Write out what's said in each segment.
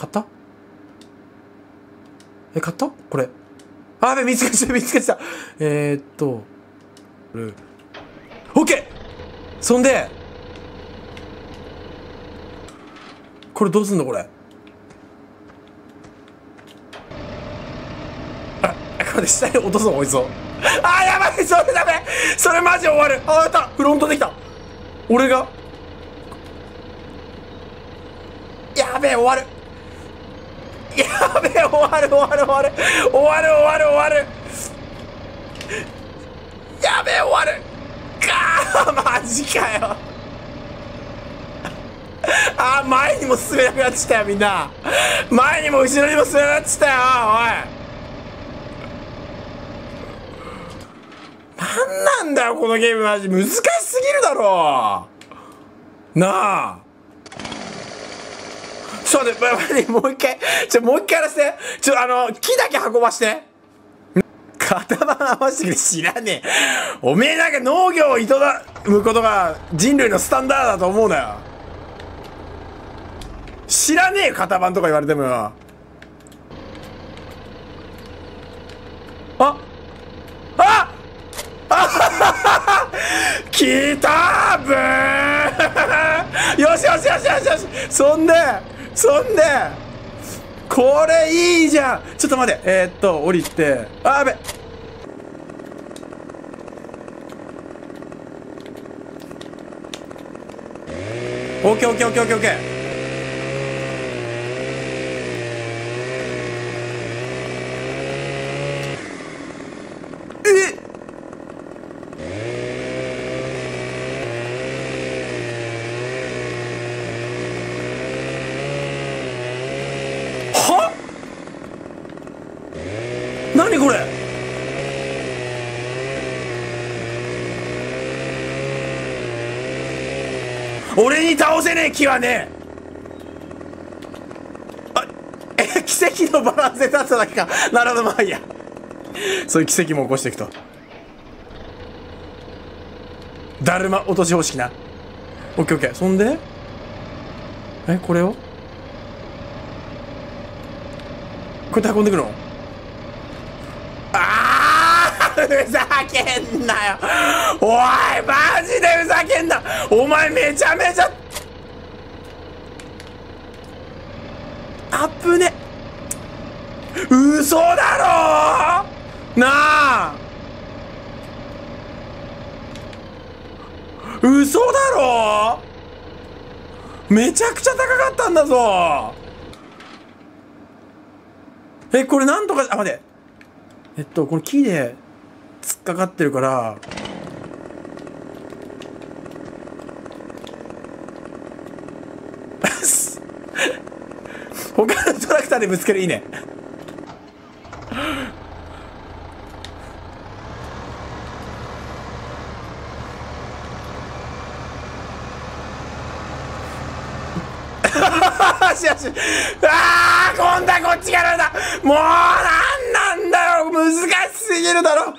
買った？え、買った？これ。あ、べ、見つかした、見つかした。えー、っと、これ。オッケー！そんで、これどうすんのこれ？あ、これ下に落とそう、こいつを。あ、やばいそれダメ。それマジ終わる。あ、やった。フロントできた。俺が？やべえ終わる。やべえ終わる終わる終わる。終わる終わる終わる。やべえ終わる。かーマジかよ。あ前にも進めなくなっちゃったよみんな。前にも後ろにも進めなくなっちゃったよおい。なんなんだよこのゲームマジ。難しすぎるだろ。なあ。ちょっと待って、待って、もう一回、ちょ、もう一回やらせて。ちょ、あの、木だけ運ばして。型番合わせて、知らねえ。おめえなんか農業を営むことが人類のスタンダードだと思うなよ。知らねえよ、型番とか言われてもよ。あああ 来たブー よしよしよしよしよしそんでそんでこれいいじゃん。ちょっと待って。えー、っと降りて。あべ。オッケーオッケーオッケーオッケーオッケーは何これ俺に倒せねえ気はねえ。あえ 奇跡のバランスで立っただけか。なるほどまあいいや。そういう奇跡も起こしていくと。だるま落とし方式な。オッケーオッケー。そんで？えこれを？こうやって運んでくのああふざけんなよ。おいマジでふざけんな。お前めちゃめちゃあぶね。嘘だろ！なあ。嘘だろ！めちゃくちゃ高かったんだぞ。え、これなんとか、あ、待って。えっと、これ木で突っかかってるから、他のトラクターでぶつけるいいね。よしよしああ今度はこっちからだ。もうなんなんだよ。難しすぎるだろ。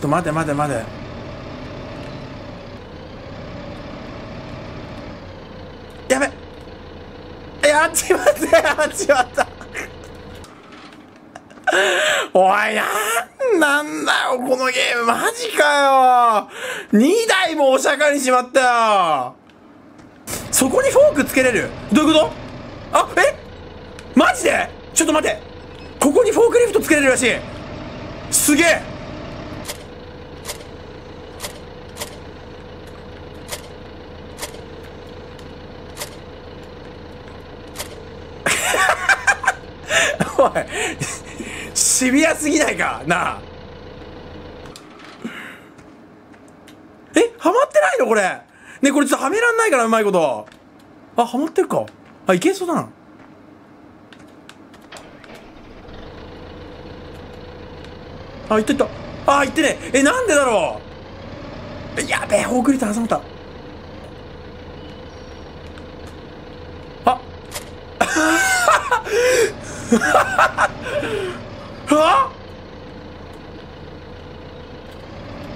っと待て待て待てやべやっちまったやっちまったおい、なんなんだよ、このゲーム、マジかよ。2台もお釈迦にしまったよ。そこにフォークつけれる？どういうこと？あ、え？マジで？ちょっと待って。ここにフォークリフトつけれるらしい。すげえ。おい。シビアすぎないか？なあ。えハマってないのこれ？ねこれちょっとはめらんないからうまいこと。あハマってるか。あいけそうだな。あいってった。あいってねえ。なんでだろう？やべえホークリート挟まったあ は？あ、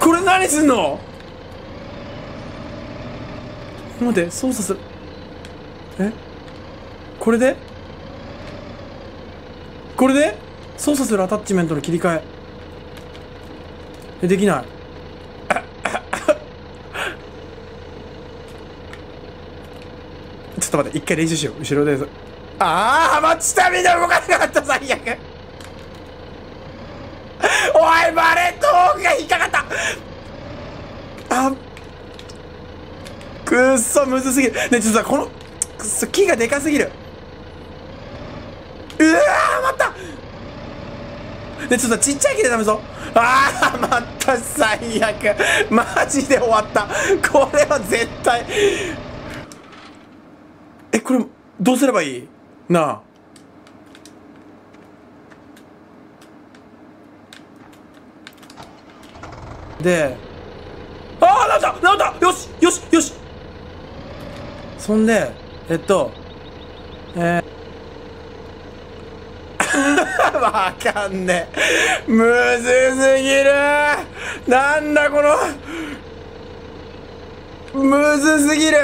これ何すんの？待って操作する。え？これで？これで？操作するアタッチメントの切り替え。えできない。ちょっと待って一回練習しよう。後ろで。ああハマッチタミナ動かなかった最悪。おいバレットホークが引っかかった。あくっそむずすぎる。ねちょっとさこのくっそ木がでかすぎる。うわー待った。ねちょっとちっちゃい木でダメぞ。ああまた最悪。マジで終わった。これは絶対。えこれどうすればいい？なあ。で。ああなったなったよしよしよし。そんでえっとえー、わかんねえ。むずすぎる。なんだこの。むずすぎる。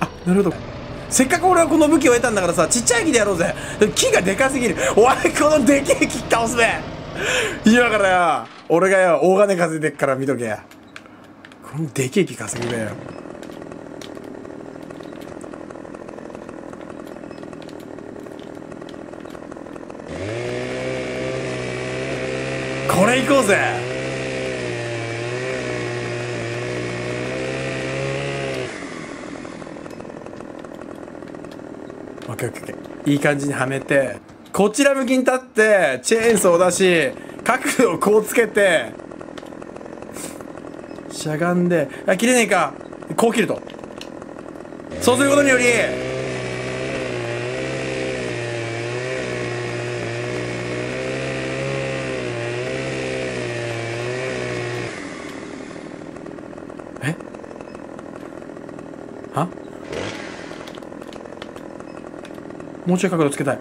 あなるほど。せっかく俺はこの武器を得たんだからさちっちゃい木でやろうぜ。木がでかすぎる。おいこのでけえ木倒すべ。今からよ俺がよ大金稼いでっから見とけこのでけえ木稼ぎべよ。これ行こうぜ。オッケーオッケーいい感じにはめてこちら向きに立ってチェーンソーを出し角度をこうつけてしゃがんであ切れねえかこう切ると。そうすることによりもうちょい。角度つけたい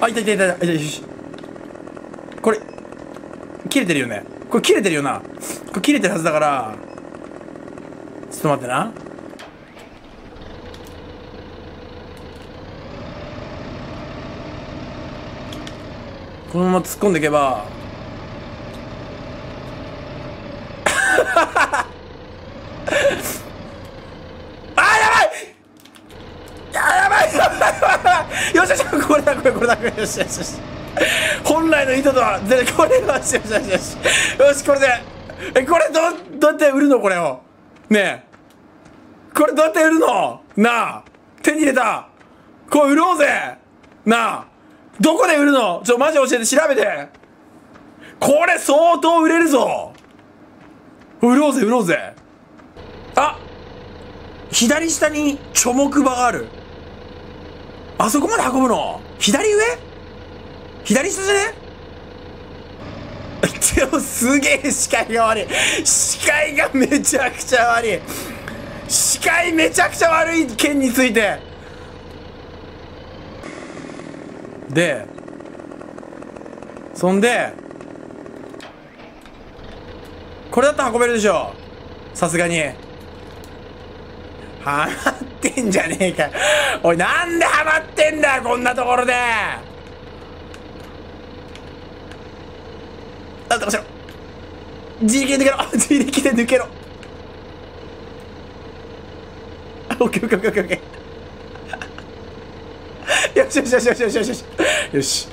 あ、いたいたいたいたい。たよしこれ切れてるよね。これ切れてるよな。これ切れてるはずだから。ちょっと待ってな。このまま突っ込んでいけば。あーやばい！ややばい！やばいよしよしこれだこれこれだこれ。よしよしよし。本来の意図とはでこれよしよしよしよし。よしこれで。えこれどどうやって売るの？これを。ねえ。これどうやって売るの？なあ。手に入れた。これ売ろうぜ。なあ。どこで売るの？ちょマジ教えて調べて。これ相当売れるぞ。売ろうぜ売ろうぜ。あ左下に貯木場がある。あそこまで運ぶの？左上？左下じゃね？でもすげえ視界が悪い。視界がめちゃくちゃ悪い。視界めちゃくちゃ悪い件について。でそんでこれだったら運べるでしょさすがに。ハマってんじゃねえか。おいなんでハマってんだよこんなところで。なんとかしろ。自力で抜けろ。自力で抜けろ。オッケーオッケーオッケーオッケー。よしよしよしよしよしよし。よし。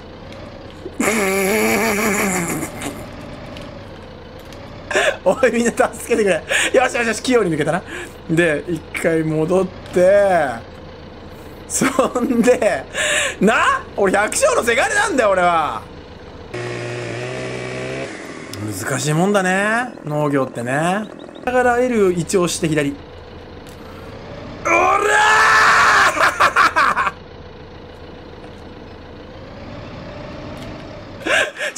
おいみんな助けてくれ。よしよしよし器用に抜けたな。で一回戻ってそんでな？俺百姓のせがれなんだよ俺は。難しいもんだね農業ってね。だから L1 をして左おら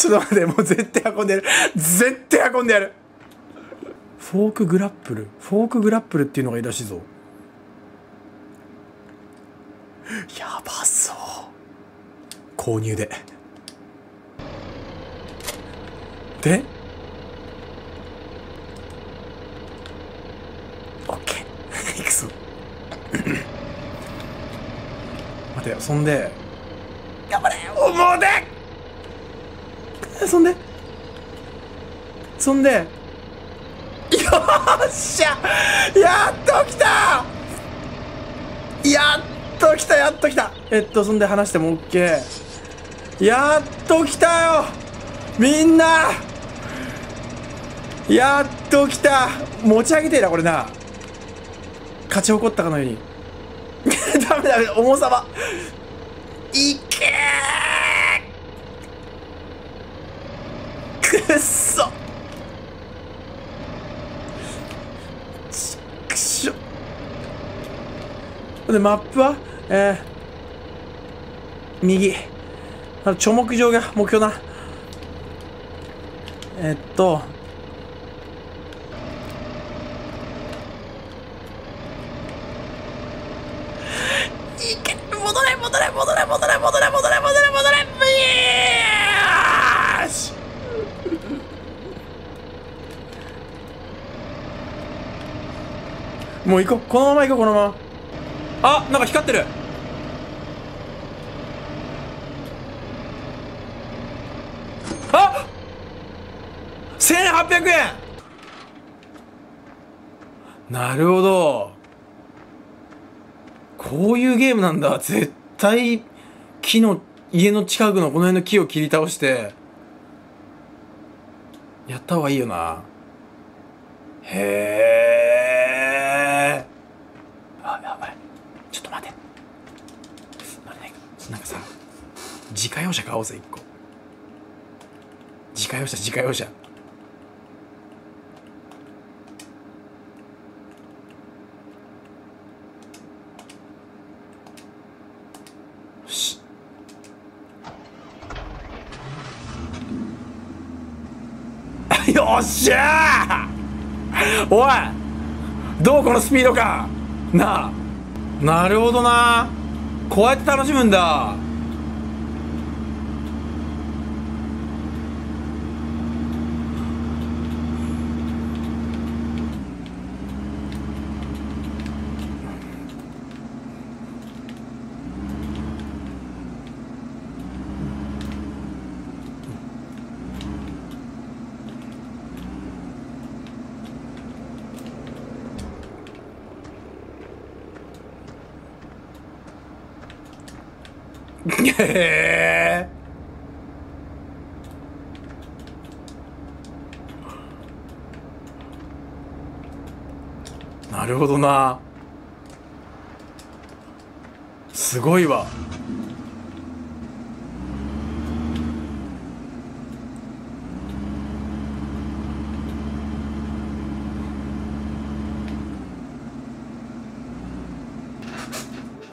っと待ってもう絶対運んでやる。絶対運んでやる。フォークグラップル。フォークグラップルっていうのがいいらしいぞ。やばそう。購入で。で？オッケー。いくぞ。待てよ。そんで。頑張れ。おもうでそんで。そんで。よっしゃ。やっと来た。やっと来たやっと来た。えっとそんで話しても OK やっと来たよ。みんな。やっと来た。持ち上げてえなこれな。勝ち誇ったかのように。ダメダメ重さはいけー。くっそ。ちくしょでマップは？えー、右。あの、著目状が目標な。えっと、いけ戻れ戻れ戻れ戻れ戻れ戻れ戻れ戻れよしもう行こう。このまま行こうこのまま。あなんか光ってる。あ1800円。なるほど。こういうゲームなんだ。絶対木の家の近くのこの辺の木を切り倒して。やった方がいいよな。へえあやばいちょっと待てあれねなんかさ自家用車買おうぜ一個。自家用車自家用車。よし。よっしゃーおいどうこのスピード感。なあ。なるほどな。こうやって楽しむんだ。へ えなるほどな。すごいわ。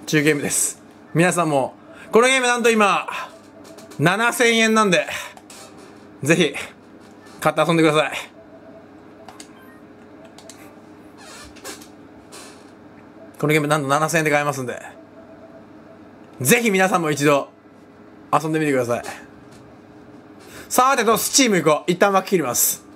中ゲームです。皆さんもこのゲームなんと今7000円なんでぜひ買って遊んでください。このゲームなんと7000円で買えますんでぜひ皆さんも一度遊んでみてください。さてとスチーム行こう。一旦幕切ります。